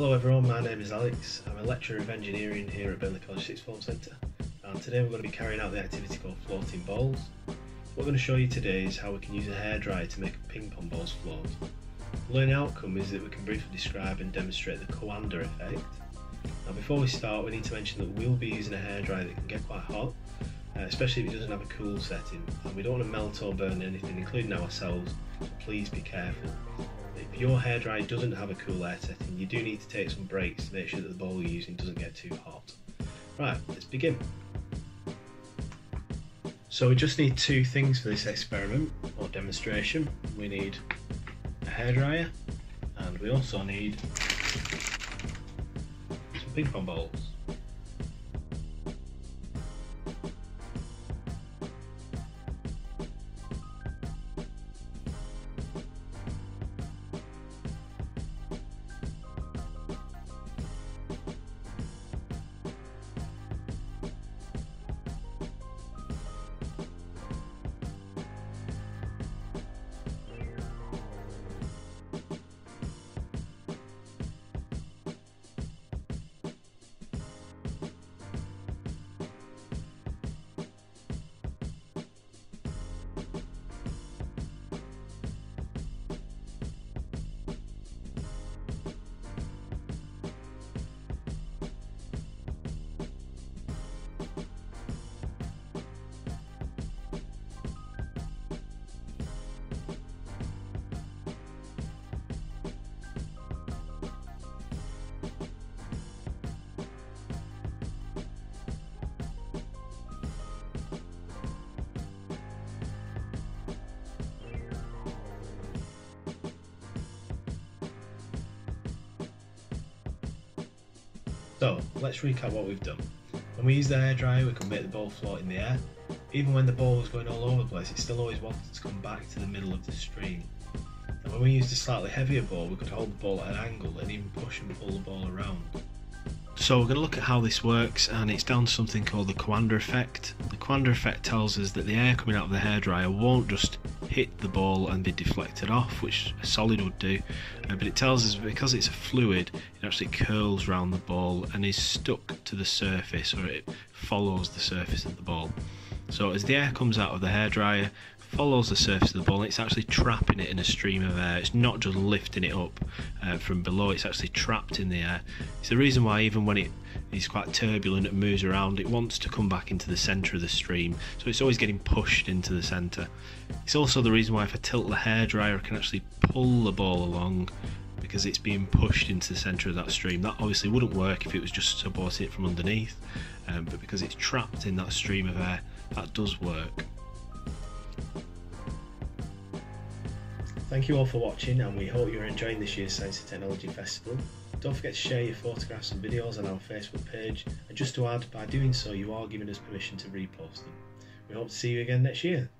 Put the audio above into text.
Hello everyone, my name is Alex. I'm a lecturer of engineering here at Burnley College Sixth Form Centre and today we're going to be carrying out the activity called floating balls. What we're going to show you today is how we can use a hairdryer to make ping pong balls float. The learning outcome is that we can briefly describe and demonstrate the Coanda effect. Now before we start we need to mention that we'll be using a hairdryer that can get quite hot uh, especially if it doesn't have a cool setting and we don't want to melt or burn anything including ourselves so please be careful. If your hairdryer doesn't have a cool air setting you do need to take some breaks to make sure that the bowl you're using doesn't get too hot. Right, let's begin. So we just need two things for this experiment or demonstration. We need a hairdryer and we also need some ping pong balls. So let's recap what we've done. When we use the hairdryer we can make the ball float in the air. Even when the ball was going all over the place it still always wanted to come back to the middle of the stream. And when we used a slightly heavier ball we could hold the ball at an angle and even push and pull the ball around. So we're going to look at how this works and it's down to something called the Coanda effect. The Coanda effect tells us that the air coming out of the hairdryer won't just hit the ball and be deflected off, which a solid would do, uh, but it tells us because it's a fluid, it actually curls around the ball and is stuck to the surface or it follows the surface of the ball. So as the air comes out of the hairdryer, follows the surface of the ball, it's actually trapping it in a stream of air. It's not just lifting it up uh, from below, it's actually trapped in the air. It's the reason why even when it is quite turbulent and moves around, it wants to come back into the centre of the stream. So it's always getting pushed into the centre. It's also the reason why if I tilt the hairdryer, I can actually pull the ball along because it's being pushed into the centre of that stream. That obviously wouldn't work if it was just supporting it from underneath, um, but because it's trapped in that stream of air, that does work. Thank you all for watching and we hope you're enjoying this year's Science and Technology Festival. Don't forget to share your photographs and videos on our Facebook page and just to add, by doing so you are giving us permission to repost them. We hope to see you again next year.